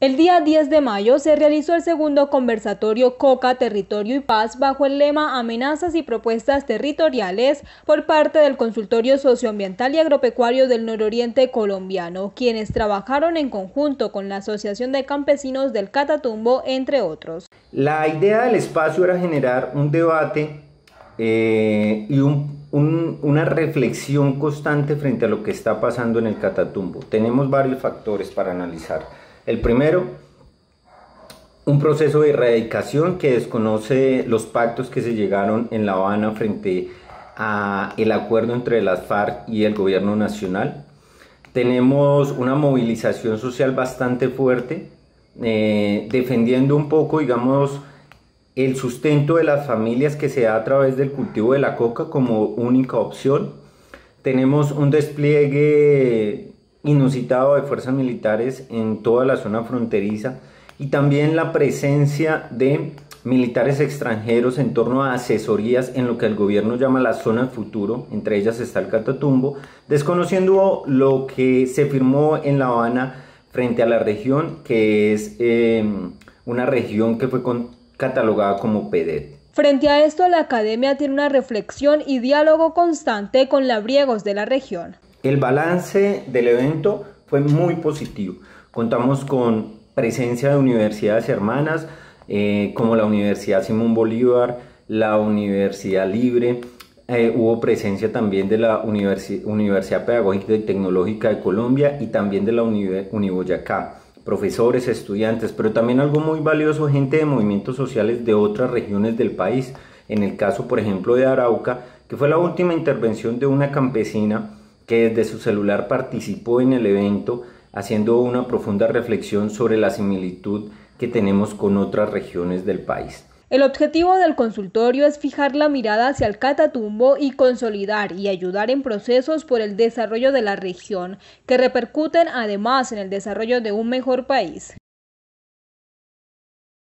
El día 10 de mayo se realizó el segundo conversatorio COCA Territorio y Paz bajo el lema Amenazas y Propuestas Territoriales por parte del Consultorio Socioambiental y Agropecuario del Nororiente Colombiano, quienes trabajaron en conjunto con la Asociación de Campesinos del Catatumbo, entre otros. La idea del espacio era generar un debate eh, y una reflexión constante frente a lo que está pasando en el Catatumbo. Tenemos varios factores para analizar. El primero, un proceso de erradicación que desconoce los pactos que se llegaron en La Habana frente a el acuerdo entre las FARC y el gobierno nacional. Tenemos una movilización social bastante fuerte, eh, defendiendo un poco, digamos, el sustento de las familias que se da a través del cultivo de la coca como única opción. Tenemos un despliegue inusitado de fuerzas militares en toda la zona fronteriza y también la presencia de militares extranjeros en torno a asesorías en lo que el gobierno llama la zona futuro, entre ellas está el Catatumbo, desconociendo lo que se firmó en La Habana frente a la región, que es eh, una región que fue catalogada como PEDET. Frente a esto, la academia tiene una reflexión y diálogo constante con labriegos de la región. El balance del evento fue muy positivo. Contamos con presencia de universidades hermanas eh, como la Universidad Simón Bolívar, la Universidad Libre, eh, hubo presencia también de la Universidad Pedagógica y Tecnológica de Colombia y también de la Uniboyacá, profesores, estudiantes, pero también algo muy valioso, gente de movimientos sociales de otras regiones del país. En el caso, por ejemplo, de Arauca, que fue la última intervención de una campesina que desde su celular participó en el evento haciendo una profunda reflexión sobre la similitud que tenemos con otras regiones del país. El objetivo del consultorio es fijar la mirada hacia el Catatumbo y consolidar y ayudar en procesos por el desarrollo de la región, que repercuten además en el desarrollo de un mejor país.